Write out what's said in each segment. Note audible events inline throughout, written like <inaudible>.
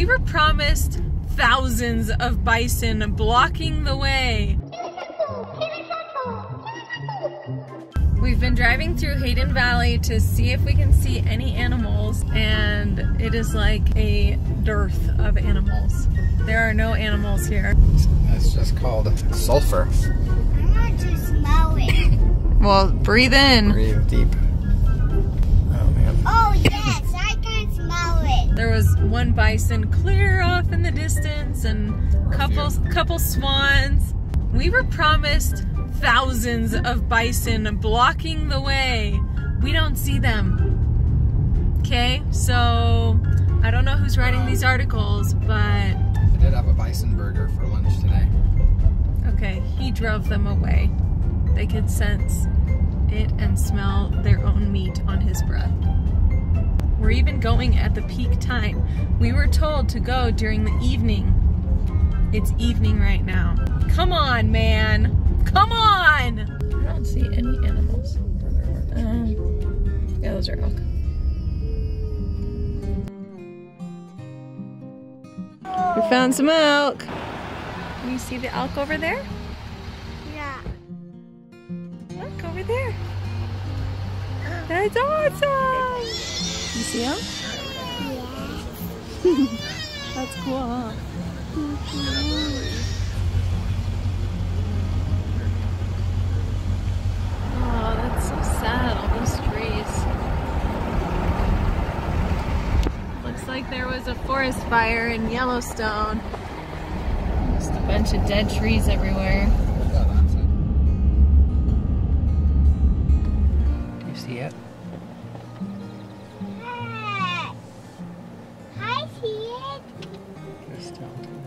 We were promised thousands of bison blocking the way. We've been driving through Hayden Valley to see if we can see any animals, and it is like a dearth of animals. There are no animals here. It's just called sulfur. I want to smell it. <laughs> Well, breathe in. Breathe deep. One bison clear off in the distance and couple couple swans. We were promised thousands of bison blocking the way. We don't see them. Okay, so I don't know who's writing these um, articles, but I did have a bison burger for lunch today. okay, he drove them away. They could sense it and smell their own meat on his breath. We're even going at the peak time. We were told to go during the evening. It's evening right now. Come on, man. Come on! I don't see any animals. Um, yeah, those are elk. We found some elk. Can you see the elk over there? Yeah. Look over there. That's awesome! You see him? <laughs> That's cool, huh? Oh, that's so sad, all those trees. Looks like there was a forest fire in Yellowstone. Just a bunch of dead trees everywhere. Just tell.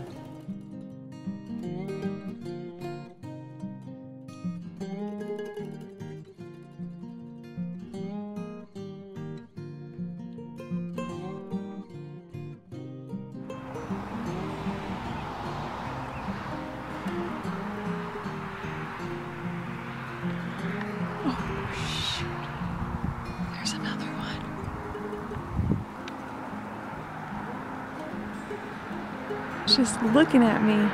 Just looking at me.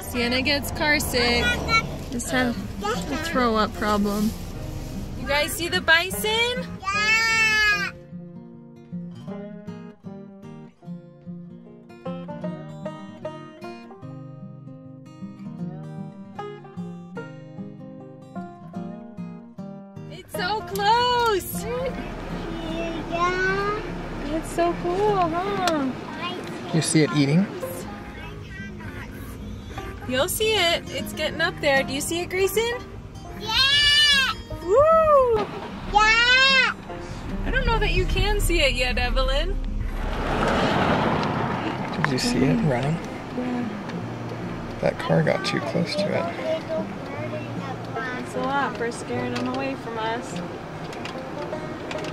Sienna gets car sick. Just had a throw up problem. You guys see the bison? So close! Yeah. It's so cool, huh? You see it eating? You'll see it. It's getting up there. Do you see it, Grayson? Yeah. Woo! Yeah. I don't know that you can see it yet, Evelyn. Did you see it running? Yeah. That car got too close to it. Little bird in the front. Thanks a lot for scaring them away from us.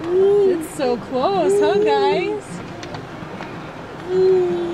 It's so close, huh, guys? Did